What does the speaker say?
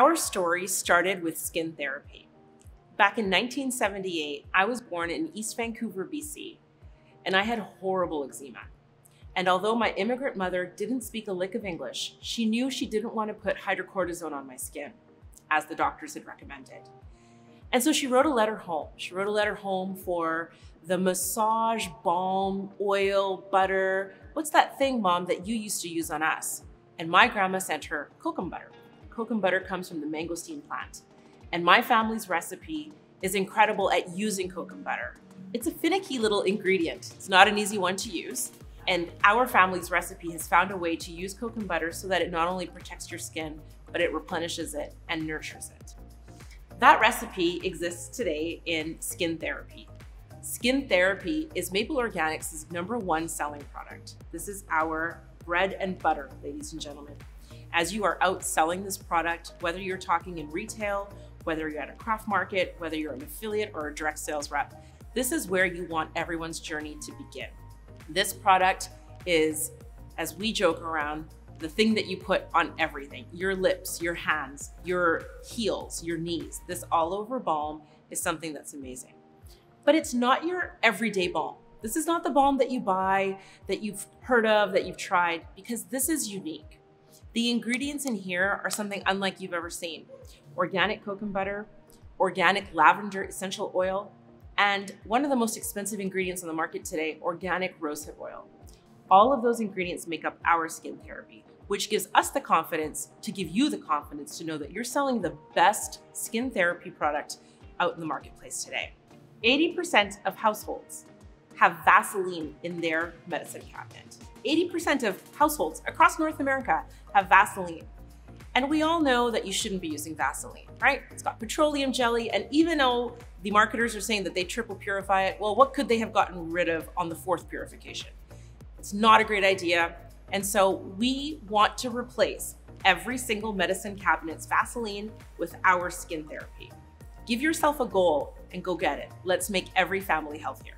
Our story started with skin therapy. Back in 1978, I was born in East Vancouver, BC, and I had horrible eczema. And although my immigrant mother didn't speak a lick of English, she knew she didn't want to put hydrocortisone on my skin, as the doctors had recommended. And so she wrote a letter home. She wrote a letter home for the massage, balm, oil, butter. What's that thing, mom, that you used to use on us? And my grandma sent her kokum butter. Kokum butter comes from the mangosteen plant. And my family's recipe is incredible at using kokum butter. It's a finicky little ingredient. It's not an easy one to use. And our family's recipe has found a way to use kokum butter so that it not only protects your skin, but it replenishes it and nurtures it. That recipe exists today in skin therapy. Skin therapy is Maple Organics' number one selling product. This is our bread and butter, ladies and gentlemen. As you are out selling this product, whether you're talking in retail, whether you're at a craft market, whether you're an affiliate or a direct sales rep, this is where you want everyone's journey to begin. This product is, as we joke around, the thing that you put on everything your lips, your hands, your heels, your knees. This all over balm is something that's amazing. But it's not your everyday balm. This is not the balm that you buy, that you've heard of, that you've tried, because this is unique. The ingredients in here are something unlike you've ever seen organic kokum butter, organic lavender essential oil, and one of the most expensive ingredients on the market today, organic rosehip oil. All of those ingredients make up our skin therapy, which gives us the confidence to give you the confidence to know that you're selling the best skin therapy product out in the marketplace today. 80% of households have Vaseline in their medicine cabinet. 80% of households across North America have Vaseline. And we all know that you shouldn't be using Vaseline, right? It's got petroleum jelly, and even though the marketers are saying that they triple purify it, well, what could they have gotten rid of on the fourth purification? It's not a great idea. And so we want to replace every single medicine cabinet's Vaseline with our skin therapy. Give yourself a goal and go get it. Let's make every family healthier.